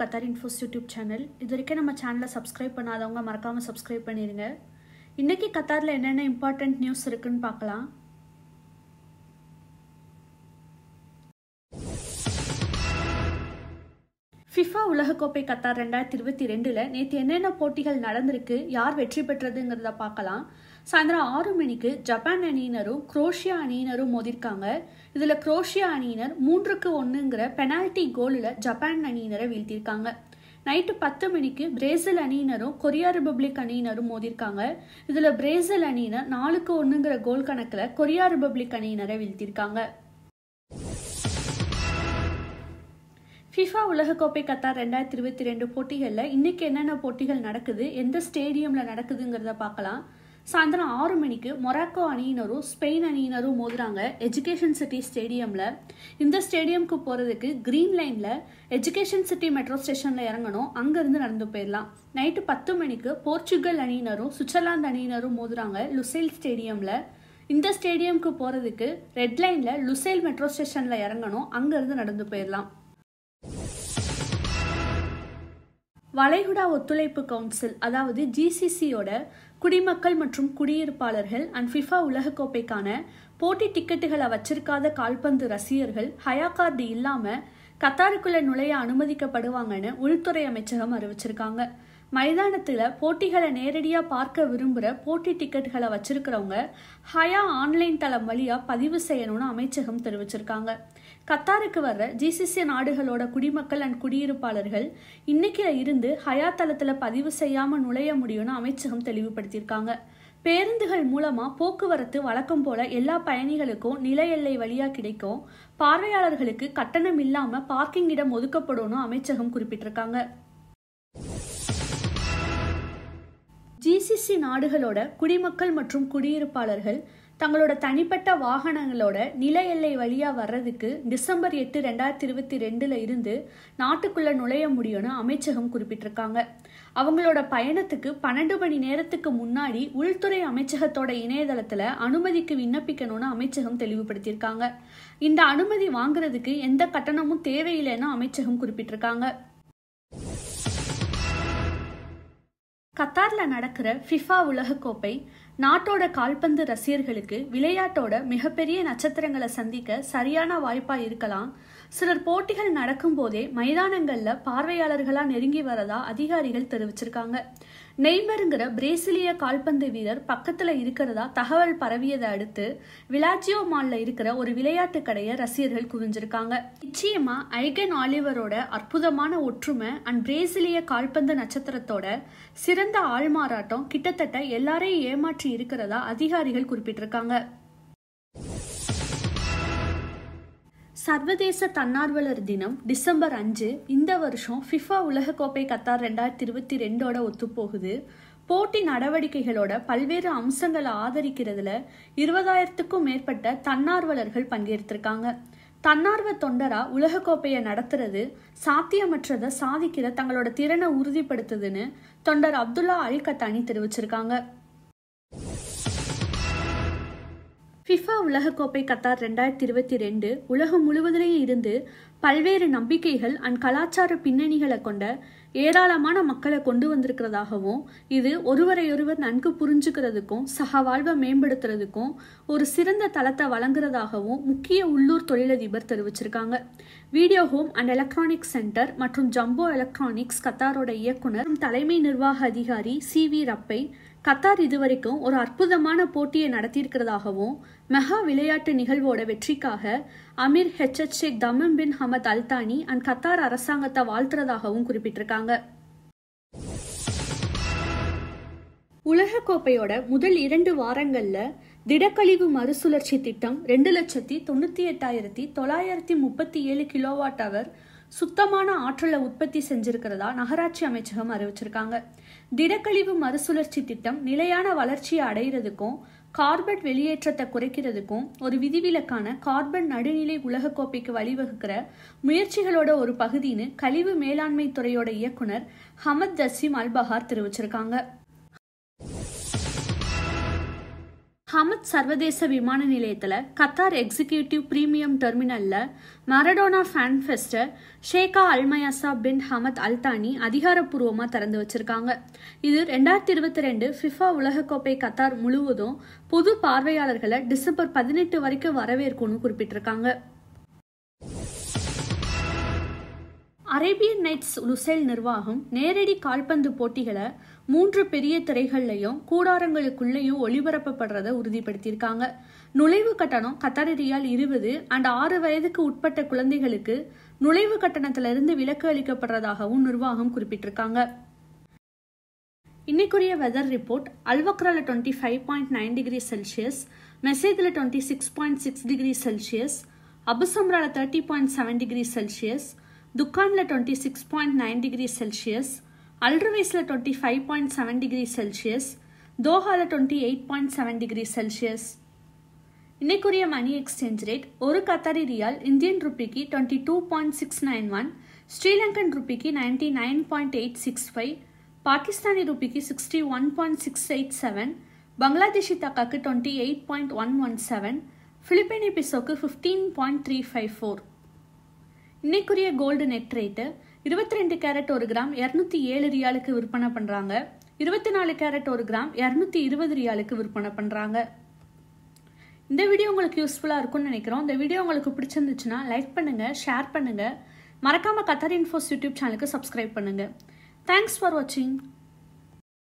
Qatar Infos YouTube channel இது வரைக்கும் நம்ம சேனலை சப்ஸ்கிரைப் பண்ணாதவங்க மறக்காமல் சப்ஸ்கிரைப் பண்ணிடுங்க இன்றைக்கி கத்தாரில் என்னென்ன இம்பார்ட்டண்ட் நியூஸ் இருக்குன்னு பார்க்கலாம். ஃபிஃபா உலகக்கோப்பை கத்தார் ரெண்டாயிரத்தி இருபத்தி ரெண்டில் நேற்று என்னென்ன போட்டிகள் நடந்திருக்கு யார் வெற்றி பெற்றதுங்கிறத பார்க்கலாம். சாயந்தரம் ஆறு மணிக்கு ஜப்பான் அணியினரும் குரோஷியா அணியினரும் மோதிருக்காங்க. இதில் குரோஷியா அணியினர் மூன்றுக்கு ஒன்றுங்கிற பெனால்டி கோலில் ஜப்பான் அணியினரை வீழ்த்தியிருக்காங்க நைட்டு பத்து மணிக்கு பிரேசில் அணியினரும் கொரியா ரிபப்ளிக் அணியினரும் மோதிருக்காங்க. இதில் பிரேசில் அணியினர் நாலுக்கு ஒன்றுங்கிற கோல் கணக்கில் கொரியா ரிபப்ளிக் அணியினரை வீழ்த்தியிருக்காங்க ஃபிஃபா உலகக்கோப்பை கத்தார் ரெண்டாயிரத்தி இருபத்தி ரெண்டு போட்டிகளில் இன்னைக்கு என்னென்ன போட்டிகள் நடக்குது எந்த ஸ்டேடியமில் நடக்குதுங்கிறத பார்க்கலாம். சாயந்தரம் ஆறு மணிக்கு மொராக்கோ அணியினரும் ஸ்பெயின் அணியினரும் மோதுறாங்க எஜுகேஷன் சிட்டி ஸ்டேடியமில். இந்த ஸ்டேடியம்க்கு போகிறதுக்கு க்ரீன் லைனில் எஜுகேஷன் சிட்டி மெட்ரோ ஸ்டேஷனில் இறங்கணும். அங்கேருந்து நடந்து போயிடலாம். நைட்டு பத்து மணிக்கு போர்ச்சுகல் அணியினரும் சுவிட்சர்லாந்து அணியினரும் மோதுறாங்க லுசைல் ஸ்டேடியமில். இந்த ஸ்டேடியம்க்கு போகிறதுக்கு ரெட் லைனில் லுசைல் மெட்ரோ ஸ்டேஷனில் இறங்கணும். அங்கேருந்து நடந்து போயிடலாம். வளைகுடா ஒத்துழைப்பு கவுன்சில் அதாவது ஜிசிசியோட குடிமக்கள் மற்றும் குடியிருப்பாளர்கள் அண்ட் ஃபிஃபா உலகக்கோப்பைக்கான போட்டி டிக்கெட்டுகளை வச்சிருக்காத கால்பந்து ரசிகர்கள் ஹயா கார்டு இல்லாமல் கத்தாருக்குள்ள நுழைய அனுமதிக்கப்படுவாங்கன்னு உள்துறை அமைச்சகம் அறிவிச்சிருக்காங்க. மைதானத்தில் போட்டிகளை நேரடியாக பார்க்க விரும்புகிற போட்டி டிக்கெட்டுகளை வச்சிருக்கிறவங்க ஹயா ஆன்லைன் தளம் வழியாக பதிவு செய்யணும்னு அமைச்சகம் தெரிவிச்சிருக்காங்க. கத்தாருக்கு வர்ற ஜிசிசி நாடுகளோட குடிமக்கள் அண்ட் குடியிருப்பாளர்கள் இன்னைக்கு இருந்து ஹயா தளத்தில் பதிவு செய்யாமல் நுழைய முடியும்னு அமைச்சகம் தெளிவுபடுத்தியிருக்காங்க. பேருந்துகள் மூலமா போக்குவரத்து வழக்கம் போல எல்லா பயணிகளுக்கும் நில எல்லை வழியா கிடைக்கும். பார்வையாளர்களுக்கு கட்டணம் இல்லாம பார்க்கிங் இடம் ஒதுக்கப்படும் அமைச்சகம் குறிப்பிட்டிருக்காங்க. ஜிசிசி நாடுகளோட குடிமக்கள் மற்றும் குடியிருப்பாளர்கள் தங்களோட தனிப்பட்ட வாகனங்களோட நில எல்லை வழியாக வர்றதுக்கு டிசம்பர் எட்டு ரெண்டாயிரத்தி இருபத்தி ரெண்டில் இருந்து நாட்டுக்குள்ளே நுழைய முடியும்னு அமைச்சகம் குறிப்பிட்டிருக்காங்க. அவங்களோட பயணத்துக்கு பன்னெண்டு மணி நேரத்துக்கு முன்னாடி உள்துறை அமைச்சகத்தோட இணையதளத்தில் அனுமதிக்கு விண்ணப்பிக்கணும்னு அமைச்சகம் தெளிவுபடுத்தியிருக்காங்க. இந்த அனுமதி வாங்குறதுக்கு எந்த கட்டணமும் தேவையில்லைன்னு அமைச்சகம் குறிப்பிட்டிருக்காங்க. கத்தாரில் நடக்கிற ஃபிஃபா உலகக்கோப்பை நாட்டோட கால்பந்து ரசிகர்களுக்கு விளையாட்டோட மிகப்பெரிய நட்சத்திரங்களை சந்திக்க சரியான வாய்ப்பாக இருக்கலாம். சிலர் போட்டிகள் நடக்கும்போதே மைதானங்களில் பார்வையாளர்களாக நெருங்கி வரதா அதிகாரிகள் தெரிவிச்சிருக்காங்க. நெய்மருங்கிற பிரேசிலிய கால்பந்து வீரர் பக்கத்தில் இருக்கிறதா தகவல் பரவியதை அடுத்து விலாஜியோ மாலில் இருக்கிற ஒரு விளையாட்டு கடையை ரசிகர்கள் குவிஞ்சிருக்காங்க. நிச்சயமா ஐகன் ஆலிவரோட அற்புதமான ஒற்றுமை அண்ட் பிரேசிலிய கால்பந்து நட்சத்திரத்தோட சிறந்த ஆள்மாறாட்டம் கிட்டத்தட்ட எல்லாரையும் ஏமாற்றி இருக்கிறதா அதிகாரிகள் குறிப்பிட்டிருக்காங்க. சர்வதேச தன்னார்வலர் தினம் டிசம்பர் அஞ்சு இந்த வருஷம் ஃபிஃபா உலகக்கோப்பை கத்தார் ரெண்டாயிரத்தி இருபத்தி ரெண்டோட ஒத்துப்போகுது. போட்டி நடவடிக்கைகளோட பல்வேறு அம்சங்களை ஆதரிக்கிறதுல இருபதாயிரத்துக்கும் மேற்பட்ட தன்னார்வலர்கள் பங்கேற்றிருக்காங்க. தன்னார்வ தொண்டரா உலகக்கோப்பையை நடத்துறது சாத்தியமற்றதை சாதிக்கிற தங்களோட திறனை உறுதிப்படுத்துதுன்னு தொண்டர் அப்துல்லா அல் கத்தானி தெரிவிச்சிருக்காங்க. ஃபிஃபா உலகக்கோப்பை கத்தார் ரெண்டாயிரத்தி இருபத்தி ரெண்டு உலகம் முழுவதிலேயே இருந்து பல்வேறு நம்பிக்கைகள் அண்ட் கலாச்சார பின்னணிகளை கொண்ட ஏராளமான மக்களை கொண்டு வந்திருக்கிறதாகவும் இது ஒருவரையொருவர் நன்கு புரிஞ்சுக்கிறதுக்கும் சக வாழ்வை மேம்படுத்துறதுக்கும் ஒரு சிறந்த தளத்தை வழங்குறதாகவும் முக்கிய உள்ளூர் தொழிலதிபர் தெரிவிச்சிருக்காங்க. Video Home and Electronics Centre மற்றும் ஜம்போ எலக்ட்ரானிக்ஸ் கத்தாரோட இயக்குனர் தலைமை நிர்வாக அதிகாரி சி வி ரப்பை கத்தார் இதுவரைக்கும் ஒரு அற்புதமான போட்டியை நடத்தியிருக்கிறதாகவும் மெகா விளையாட்டு நிகழ்வோட வெற்றிக்காக Amir HH Sheikh Tamim bin Hamad Al Thani and Qatar அரசாங்கத்தை வாழ்த்துறதாகவும் குறிப்பிட்டிருக்காங்க. உலகக்கோப்பையோட முதல் இரண்டு வாரங்கள்ல திடக்கழிவு மறுசுழற்சி திட்டம் ரெண்டு லட்சத்தி தொண்ணூத்தி எட்டாயிரத்தி தொள்ளாயிரத்தி முப்பத்தி ஏழு கிலோவாட் அவர் சுத்தமான ஆற்றலை உற்பத்தி செஞ்சிருக்கிறதா நகராட்சி அமைச்சகம் அறிவிச்சிருக்காங்க. திடக்கழிவு மறுசுழற்சி திட்டம் நிலையான வளர்ச்சியை அடையிறதுக்கும் கார்பன் வெளியேற்றத்தை குறைக்கிறதுக்கும் ஒரு விதிவிலக்கான கார்பன் நடுநிலை உலகக்கோப்பைக்கு வழிவகுக்கிற முயற்சிகளோட ஒரு பகுதின்னு கழிவு மேலாண்மை துறையோட இயக்குனர் ஹமத் தசீம் அல்பஹார் தெரிவிச்சிருக்காங்க. ஹமத் சர்வதேச விமான நிலையத்தில் கத்தார் எக்ஸிகியூட்டிவ் பிரீமியம் டெர்மினலில் Maradona fan ஃபெஸ்ட்டை Sheikha Al Mayassa bin Hamad Al Thani அதிகாரப்பூர்வமாக திறந்து வச்சிருக்காங்க. இது ரெண்டாயிரத்தி இருபத்தி ரெண்டு ஃபிஃபா உலகக்கோப்பை கத்தார் முழுவதும் பொது பார்வையாளர்களை டிசம்பர் பதினெட்டு வரைக்கும் வரவேற்கும்னு குறிப்பிட்டிருக்காங்க. அரேபியன் நைட்ஸ் லுசைல் நிர்வாகம் நேரடி கால்பந்து போட்டிகளை மூன்று பெரிய திரைகள்லையும் கூடாரங்களுக்குள்ளேயும் ஒளிபரப்பப்படுறதை உறுதிப்படுத்தியிருக்காங்க. நுழைவு கட்டணம் கத்தாரி ரியால் இருபது அண்ட் ஆறு வயதுக்கு உட்பட்ட குழந்தைகளுக்கு நுழைவு கட்டணத்திலிருந்து விலக்கு அளிக்கப்படுறதாகவும் நிர்வாகம் குறிப்பிட்டிருக்காங்க. இன்னைக்குரிய weather report அல்வக்ரால twenty five point nine degree Celsius மெசேஜில் twenty six point six degree Celsius அபுசம்ரால thirty point seven degree Celsius துக்கானில் twenty six point nine degree Celsius அல்ட்ரவைஸில் twenty five point seven degree Celsius தோஹாவில் twenty eight point seven degree Celsius இன்னைக்குரிய money exchange rate ஒரு Qatari riyal Indian ருப்பிக்கு twenty two point six nine one Sri Lankan ருப்பிக்கு ninety nine point eight six five Pakistani ருப்பிக்கு sixty one point six eight seven Bangladeshi தக்காக்கு twenty eight point one one seven Philippine பிசோக்கு fifteen point three five four இன்னைக்குரிய gold net rate இருபத்தி ரெண்டு carrot ஒரு gram இரநூத்தி ஏழு ரியாலுக்கு விற்பனை பண்ணுறாங்க இருபத்தி நாலு carrot ஒரு கிராம் இரநூத்தி இருபது ரியாலுக்கு விற்பனை பண்ணுறாங்க இந்த வீடியோ உங்களுக்கு யூஸ்ஃபுல்லாக இருக்கும்னு நினைக்கிறோம். இந்த வீடியோ உங்களுக்கு பிடிச்சிருந்துச்சுன்னா லைக் பண்ணுங்கள் ஷேர் பண்ணுங்கள் மறக்காமல் கத்தார் இன்ஃபோஸ் யூடியூப் சேனலுக்கு சப்ஸ்கிரைப் பண்ணுங்கள் தேங்க்ஸ் ஃபார் வாட்சிங்